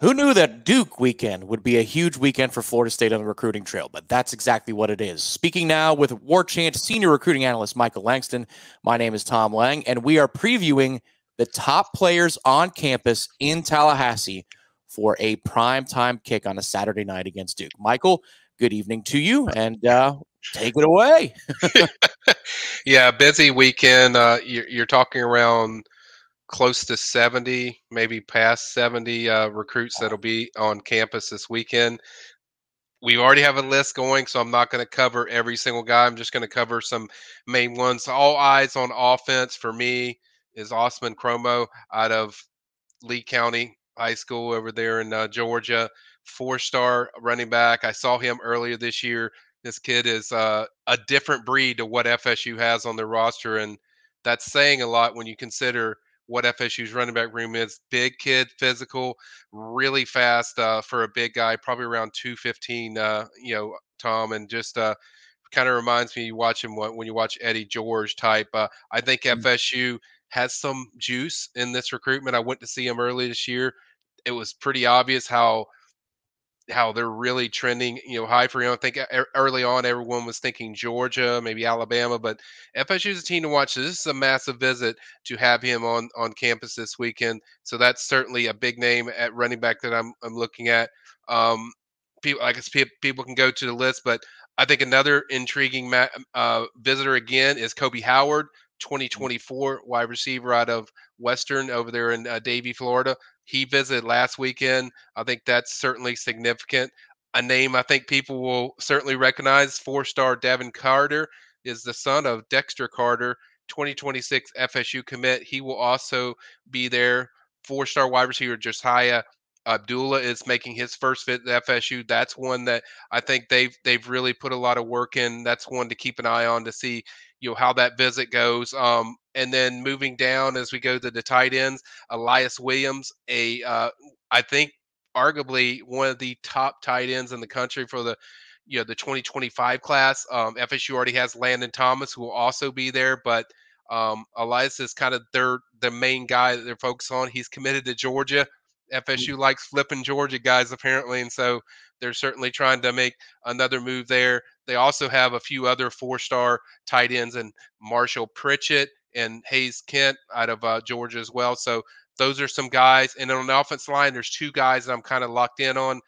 Who knew that Duke weekend would be a huge weekend for Florida State on the recruiting trail? But that's exactly what it is. Speaking now with Warchant senior recruiting analyst Michael Langston. My name is Tom Lang, and we are previewing the top players on campus in Tallahassee for a prime time kick on a Saturday night against Duke. Michael, good evening to you, and uh, take it away. yeah, busy weekend. Uh, you're, you're talking around close to 70, maybe past 70 uh, recruits that'll be on campus this weekend. We already have a list going, so I'm not going to cover every single guy. I'm just going to cover some main ones. All eyes on offense for me is Ousmane Kromah out of Lee County High School over there in uh, Georgia. Four star running back. I saw him earlier this year. This kid is uh, a different breed to what FSU has on their roster, and that's saying a lot when you consider what FSU's running back room is. Big kid, physical, really fast uh, for a big guy, probably around 215, uh, you know, Tom, and just uh, kind of reminds me you watch him when you watch Eddie George type. Uh, I think mm-hmm. FSU has some juice in this recruitment. I went to see him early this year. It was pretty obvious how how they're really trending, you know, high for him. I think early on everyone was thinking Georgia, maybe Alabama, but FSU is a team to watch. So this is a massive visit to have him on on campus this weekend. So that's certainly a big name at running back that I'm I'm looking at. Um, people, I guess people can go to the list, but I think another intriguing ma- uh, visitor again is Kobe Howard, 2024 wide receiver out of Western over there in uh, Davie, Florida. He visited last weekend. I think that's certainly significant. A name I think people will certainly recognize four star Devin Carter is the son of Dexter Carter, 2026 FSU commit. He will also be there. Four star wide receiver Josiah Abdullah is making his first fit at FSU. That's one that I think they've they've really put a lot of work in. That's one to keep an eye on to see you know how that visit goes. Um, and then moving down as we go to the tight ends, Elyiss Williams, a uh, I think arguably one of the top tight ends in the country for the you know the 2025 class. Um, FSU already has Landon Thomas who will also be there, but um, Elias is kind of their the main guy that they're focused on. He's committed to Georgia. Mm. FSU likes flipping Georgia guys apparently, and so they're certainly trying to make another move there. They also have a few other four-star tight ends and Marshall Pritchett and Hayes Kent out of uh, Georgia as well. So those are some guys. And on the offensive line, there's two guys that I'm kind of locked in on.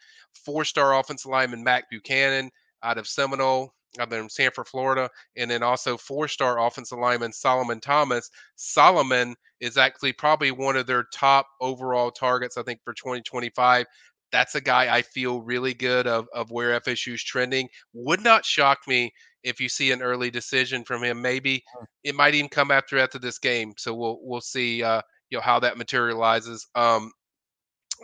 Four-star offensive lineman Mac Buchanan out of Seminole. Been in Sanford, Florida, and then also four-star offensive lineman Solomon Thomas. Solomon is actually probably one of their top overall targets, I think, for 2025. That's a guy I feel really good of of where FSU is trending. Would not shock me if you see an early decision from him. Maybe it might even come after after this game. So we'll we'll see uh, you know how that materializes. Um,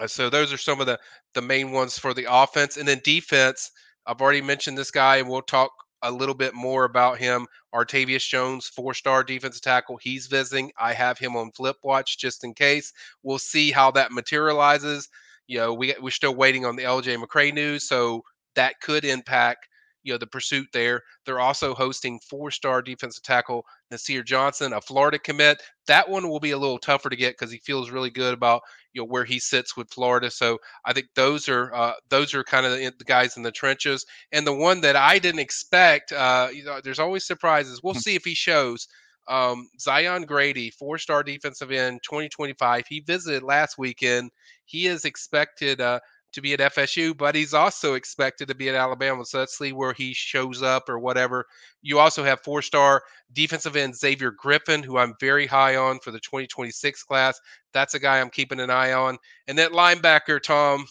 uh, so those are some of the the main ones for the offense, and then defense. I've already mentioned this guy, and we'll talk a little bit more about him. Artavius Jones, four star defensive tackle. He's visiting. I have him on flip watch just in case. We'll see how that materializes. You know, we, we're still waiting on the LJ McCray news, so that could impact you know the pursuit there. They're also hosting four-star defensive tackle Nasir Johnson, a Florida commit. That one will be a little tougher to get because he feels really good about you know where he sits with Florida. So I think those are uh, those are kind of the, the, guys in the trenches. And the one that I didn't expect, uh, you know, there's always surprises. We'll hmm. see if he shows. Um, Zion Grady, four-star defensive end, 2025. He visited last weekend. He is expected. Uh, to be at FSU, but he's also expected to be at Alabama. So let's see where he shows up or whatever. You also have four star defensive end Xavier Griffin, who I'm very high on for the 2026 class. That's a guy I'm keeping an eye on. And that linebacker, Tom,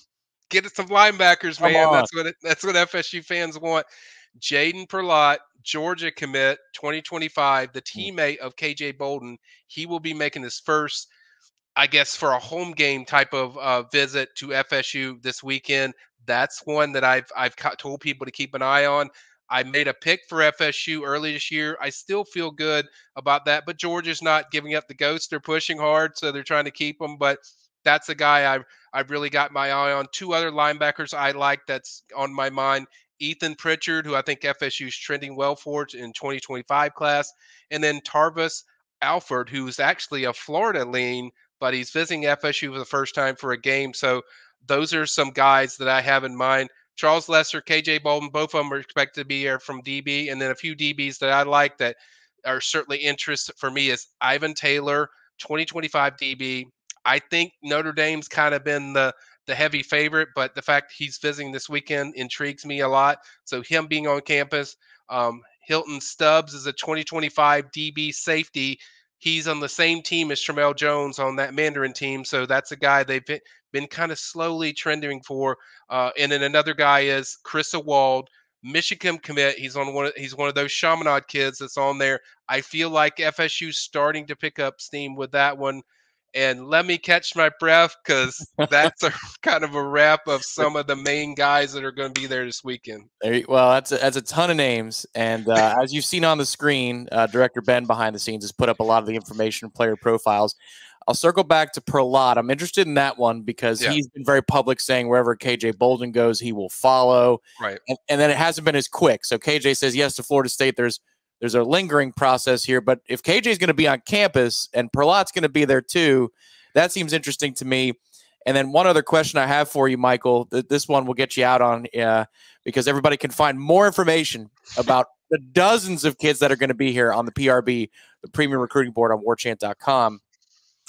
get it some linebackers, man. That's what it, that's what FSU fans want. Jadon Perlotte, Georgia commit 2025, the hmm. teammate of KJ Bolden. He will be making his first I guess for a home game type of uh, visit to FSU this weekend, that's one that I've I've told people to keep an eye on. I made a pick for FSU early this year. I still feel good about that, but Georgia's not giving up the ghost. They're pushing hard, so they're trying to keep them. But that's a guy I've I've really got my eye on. Two other linebackers I like that's on my mind. Ethan Pritchard, who I think FSU is trending well for in 2025 class, and then Tarvis Alford, who's actually a Florida lean but he's visiting FSU for the first time for a game. So those are some guys that I have in mind. Charles Lester, KJ Bolden, both of them are expected to be here from DB, and then a few DBs that I like that are certainly interest for me is Ivan Taylor, 2025 DB. I think Notre Dame's kind of been the the heavy favorite, but the fact he's visiting this weekend intrigues me a lot. So him being on campus, um, Hylton Stubbs is a 2025 DB safety. He's on the same team as Tramell Jones on that Mandarin team, so that's a guy they've been, been kind of slowly trending for. Uh, and then another guy is Chris Ewald, Michigan commit. He's on one. Of, he's one of those Chaminade kids that's on there. I feel like FSU's starting to pick up steam with that one. And let me catch my breath because that's a kind of a wrap of some of the main guys that are going to be there this weekend. There, well, that's a, that's a ton of names, and uh, as you've seen on the screen, uh, director Ben behind the scenes has put up a lot of the information, player profiles. I'll circle back to Perlotte. I'm interested in that one because yeah. he's been very public saying wherever KJ Bolden goes, he will follow. Right. And, and, then it hasn't been as quick. So KJ says yes to Florida State. There's there's a lingering process here, but if KJ is going to be on campus and Perlotte's going to be there too, that seems interesting to me. And then one other question I have for you, Michael. This one will get you out on uh, because everybody can find more information about the dozens of kids that are going to be here on the PRB, the Premium Recruiting Board on WarChant.com.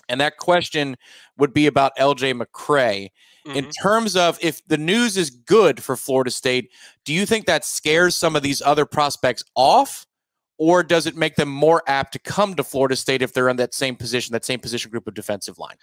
And that question would be about LJ McCray. Mm-hmm. In terms of if the news is good for Florida State, do you think that scares some of these other prospects off? Or does it make them more apt to come to Florida State if they're in that same position, that same position group of defensive line?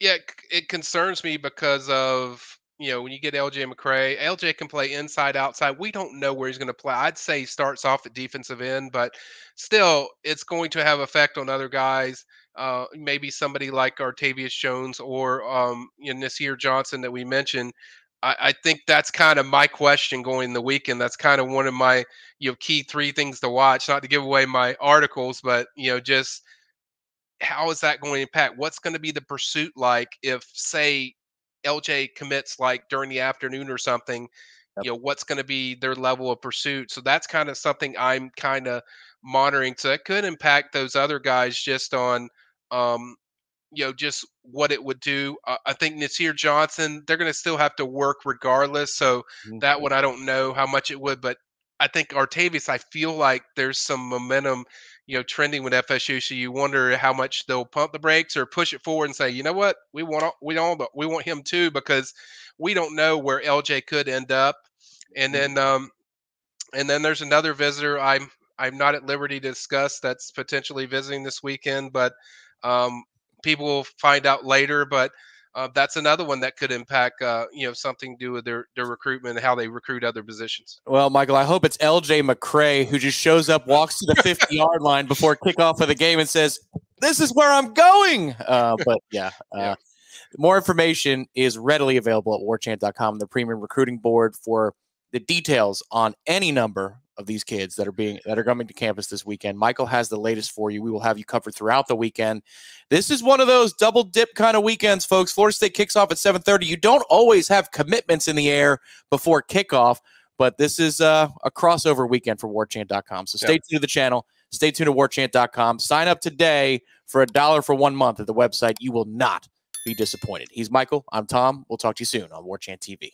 Yeah, it concerns me because of you know, when you get LJ McCray, LJ can play inside, outside. We don't know where he's going to play. I'd say he starts off at defensive end, but still, it's going to have effect on other guys uh, maybe somebody like Artavius Jones or um, you know, Nasir Johnson that we mentioned. I, I think that's kind of my question going the weekend. That's kind of one of my you know key three things to watch. Not to give away my articles, but you know just how is that going to impact? What's going to be the pursuit like if say LJ commits like during the afternoon or something? Yep. You know what's going to be their level of pursuit. So that's kind of something I'm kind of monitoring. So it could impact those other guys just on um, you know, just what it would do. Uh, I think Nasir Johnson, they're going to still have to work regardless. So mm-hmm. that one, I don't know how much it would, but I think Artavius, I feel like there's some momentum, you know, trending with FSU. So you wonder how much they'll pump the brakes or push it forward and say, you know what, we want we don't we want him too because we don't know where LJ could end up. And mm-hmm. then um, and then there's another visitor I'm I'm not at liberty to discuss that's potentially visiting this weekend, but um, people will find out later, but uh, that's another one that could impact, uh, you know, something to do with their, their recruitment and how they recruit other positions. Well, Michael, I hope it's LJ McCray who just shows up, walks to the 50 yard line before kickoff of the game and says, This is where I'm going. Uh, but yeah, uh, yeah. more information is readily available at warchant.com, the premium recruiting board for the details on any number of these kids that are being that are coming to campus this weekend. Michael has the latest for you. We will have you covered throughout the weekend. This is one of those double dip kind of weekends, folks. Florida State kicks off at 7:30. You don't always have commitments in the air before kickoff, but this is uh, a crossover weekend for warchant.com. So stay tuned to the channel. Stay tuned to warchant.com. Sign up today for a dollar for one month at the website. You will not be disappointed. He's Michael. I'm Tom. We'll talk to you soon on Warchant TV.